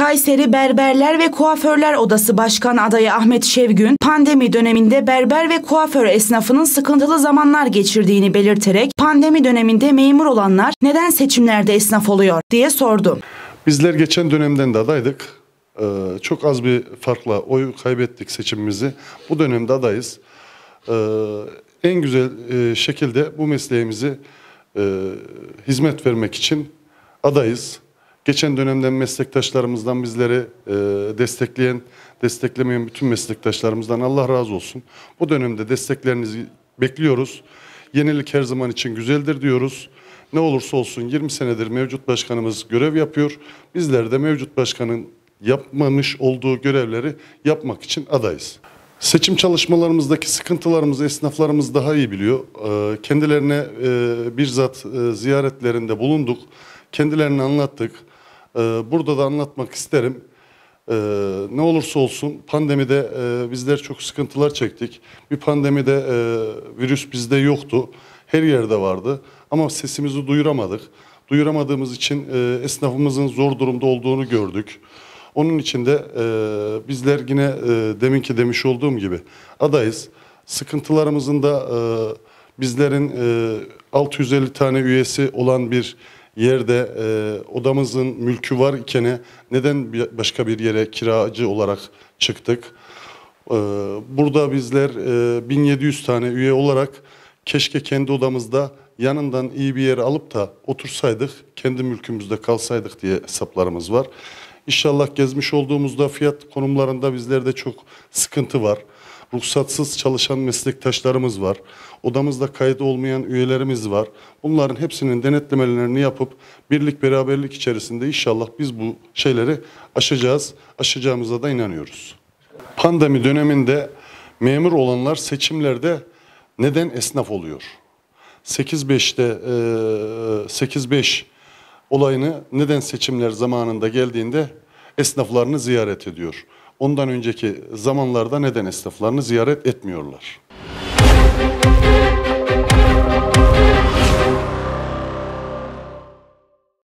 Kayseri Berberler ve Kuaförler Odası Başkan adayı Ahmet Şevgün, pandemi döneminde berber ve kuaför esnafının sıkıntılı zamanlar geçirdiğini belirterek, pandemi döneminde memur olanlar neden seçimlerde esnaf oluyor diye sordu. Bizler geçen dönemden de adaydık. Ee, çok az bir farkla oy kaybettik seçimimizi. Bu dönemde adayız. Ee, en güzel e, şekilde bu mesleğimizi e, hizmet vermek için adayız. Geçen dönemden meslektaşlarımızdan bizleri e, destekleyen, desteklemeyen bütün meslektaşlarımızdan Allah razı olsun. Bu dönemde desteklerinizi bekliyoruz. Yenilik her zaman için güzeldir diyoruz. Ne olursa olsun 20 senedir mevcut başkanımız görev yapıyor. Bizler de mevcut başkanın yapmamış olduğu görevleri yapmak için adayız. Seçim çalışmalarımızdaki sıkıntılarımızı esnaflarımız daha iyi biliyor. Ee, Kendilerine e, bizzat e, ziyaretlerinde bulunduk. Kendilerine anlattık. Ee, Burada da anlatmak isterim. Ee, ne olursa olsun pandemide e, bizler çok sıkıntılar çektik. Bir pandemide virüs bizde yoktu. Her yerde vardı ama sesimizi duyuramadık. Duyuramadığımız için esnafımızın zor durumda olduğunu gördük. Onun için de e, bizler yine e, deminki demiş olduğum gibi adayız. Sıkıntılarımızın da e, bizlerin e, 650 tane üyesi olan bir yerde e, odamızın mülkü var ikene neden başka bir yere kiracı olarak çıktık? Ee, Burada bizler e, 1700 tane üye olarak keşke kendi odamızda yanından iyi bir yer alıp da otursaydık, kendi mülkümüzde kalsaydık diye hesaplarımız var. İnşallah gezmiş olduğumuzda fiyat konumlarında bizlerde çok sıkıntı var. Ruhsatsız çalışan meslektaşlarımız var. Odamızda kayıt olmayan üyelerimiz var. Bunların hepsinin denetlemelerini yapıp birlik beraberlik içerisinde inşallah biz bu şeyleri aşacağız. Aşacağımıza da inanıyoruz. Pandemi döneminde memur olanlar seçimlerde neden esnaf oluyor? 8-5'te e, 8-5 olayını neden seçimler zamanında geldiğinde esnaflarını ziyaret ediyor? Ondan önceki zamanlarda neden esnaflarını ziyaret etmiyorlar?